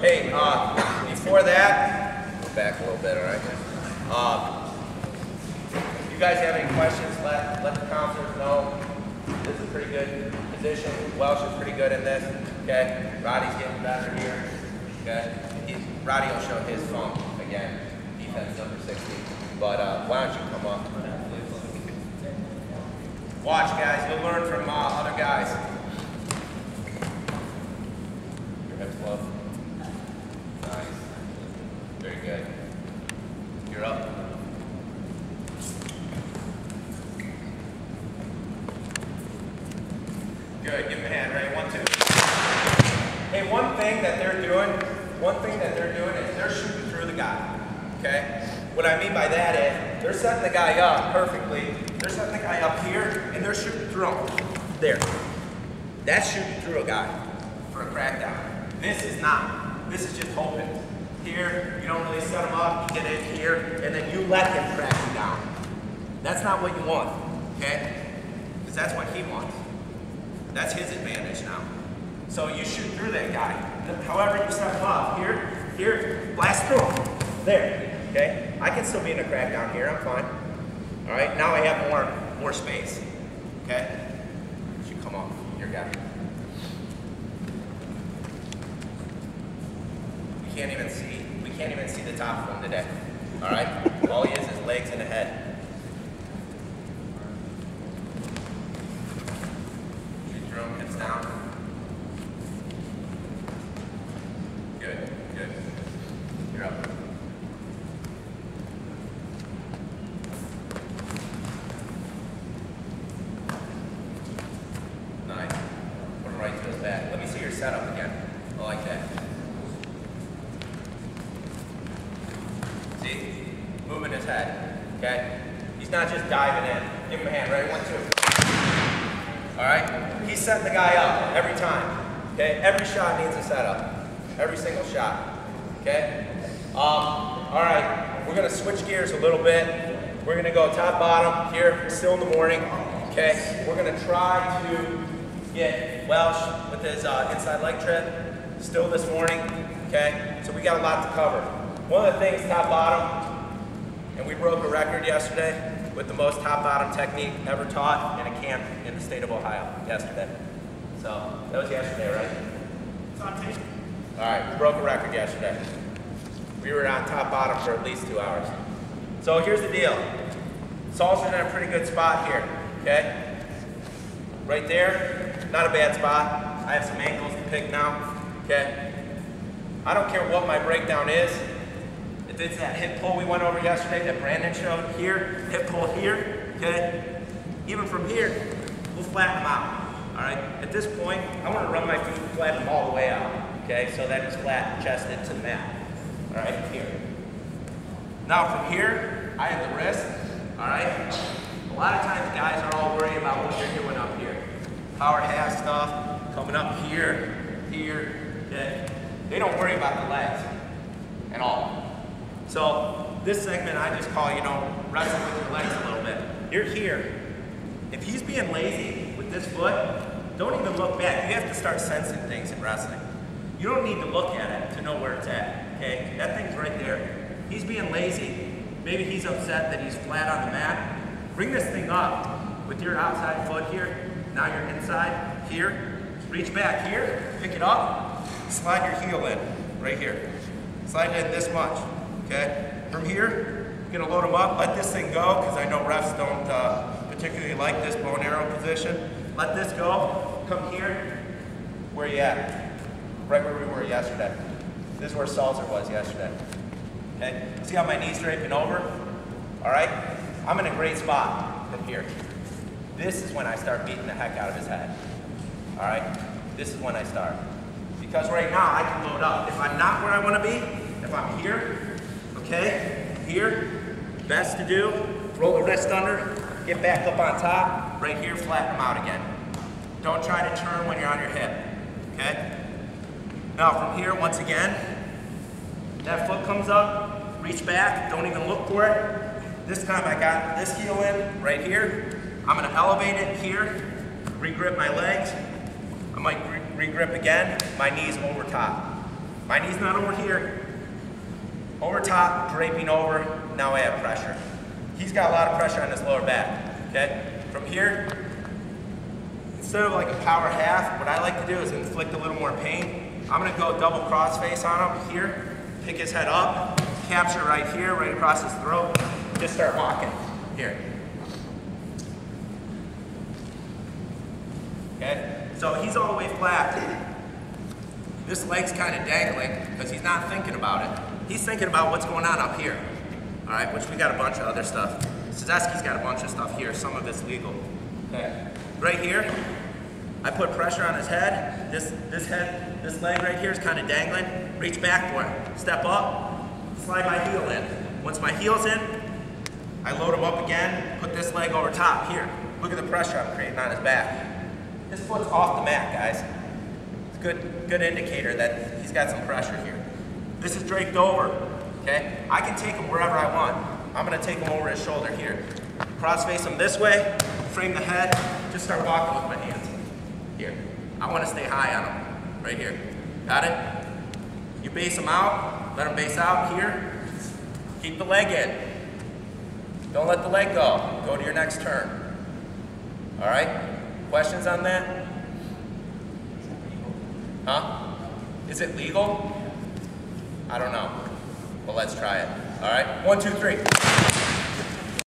Hey, uh, before that, go back a little bit, all right? Uh, if you guys have any questions, let, let the counselors know. This is a pretty good position. Welsh is pretty good in this, okay? Roddy's getting better here, okay? He, Roddy will show his funk again, defense number 60. But uh, why don't you come up? Watch, guys. You'll learn from uh, other guys. Your hips low. Nice. Very good. You're up. Good. Give him a hand. Ready? One, two. Hey, one thing that they're doing, one thing that they're doing is they're shooting through the guy. Okay? What I mean by that is they're setting the guy up perfectly. They're setting the guy up here and they're shooting through him. There. That's shooting through a guy for a crackdown. This is not. This is just hoping. Here, you don't really set him up, you get in here, and then you let him crack you down. That's not what you want, okay? Because that's what he wants. That's his advantage now. So you shoot through that guy. However you set him up, here, here, blast through him. There, okay? I can still be in a crack down here, I'm fine. All right, now I have more, more space, okay? You come on, your guy. We can't even see, we can't even see the top of him today, all right? All he is is legs and a head. Shoot through him, hips down. Good, good. You're up. Nice. Put him right to his back. Let me see your setup again. I like that. See? Moving his head. Okay? He's not just diving in. Give him a hand. Ready? One, two. All right? He's setting the guy up every time. Okay? Every shot needs a setup. Every single shot. Okay? Um, all right. We're going to switch gears a little bit. We're going to go top bottom here, still in the morning. Okay? We're going to try to get Welsh with his uh, inside leg trip still this morning. Okay? So we got a lot to cover. One of the things, top bottom, and we broke a record yesterday with the most top bottom technique ever taught in a camp in the state of Ohio yesterday. So that was yesterday, right? It's on tape. All right, we broke a record yesterday. We were on top bottom for at least two hours. So here's the deal. Saul's in a pretty good spot here, okay? Right there, not a bad spot. I have some angles to pick now, okay? I don't care what my breakdown is. If it's that hip pull we went over yesterday that Brandon showed here, hip pull here, okay? Even from here, we'll flatten them out, all right? At this point, I want to run my feet, flatten them all the way out, okay? So that it's flat chested to the mat, all right, here. Now from here, I have the wrist, all right? A lot of times guys are all worried about what they're doing up here. Power half stuff, coming up here, here, okay? They don't worry about the legs at all. So this segment I just call, you know, wrestling with your legs a little bit. You're here. If he's being lazy with this foot, don't even look back. You have to start sensing things in wrestling. You don't need to look at it to know where it's at, okay? That thing's right there. He's being lazy. Maybe he's upset that he's flat on the mat. Bring this thing up with your outside foot here. Now you're inside here. Reach back here, pick it up, slide your heel in, right here. Slide it in this much, okay? From here, you're gonna load them up, let this thing go, because I know refs don't uh, particularly like this bow and arrow position. Let this go, come here, where you at? Right where we were yesterday. This is where Salzer was yesterday. Okay, see how my knee's draping over? All right, I'm in a great spot from here. This is when I start beating the heck out of his head. All right, this is when I start. Because right now I can load up. If I'm not where I want to be, if I'm here, okay, here, best to do, roll the wrist under, get back up on top, right here, flatten them out again. Don't try to turn when you're on your hip, okay? Now from here, once again, that foot comes up, reach back, don't even look for it. This time I got this heel in right here. I'm gonna elevate it here, regrip my legs. I might re- regrip again. My knees over top. My knee's not over here. Over top, draping over. Now I have pressure. He's got a lot of pressure on his lower back. Okay? From here, instead of like a power half, what I like to do is inflict a little more pain. I'm gonna go double crossface on him here, pick his head up, capture right here, right across his throat, just start walking. Here. Okay? So he's all the way flat. This leg's kind of dangling because he's not thinking about it. He's thinking about what's going on up here. All right, which we got a bunch of other stuff. Suzeski's got a bunch of stuff here. Some of it's legal. Okay. Right here, I put pressure on his head. This this head, this leg right here is kind of dangling. Reach back for it. Step up. Slide my heel in. Once my heel's in, I load him up again. Put this leg over top. Here. Look at the pressure I'm creating on his back. His foot's off the mat, guys. It's a good, good indicator that he's got some pressure here. This is draped over, okay? I can take him wherever I want. I'm gonna take him over his shoulder here. Cross face him this way, frame the head, just start walking with my hands. Here. I wanna stay high on him, right here. Got it? You base him out, let him base out here. Keep the leg in. Don't let the leg go. Go to your next turn. All right? Questions on that? Huh? Is it legal? I don't know. But let's try it. All right? One, two, three.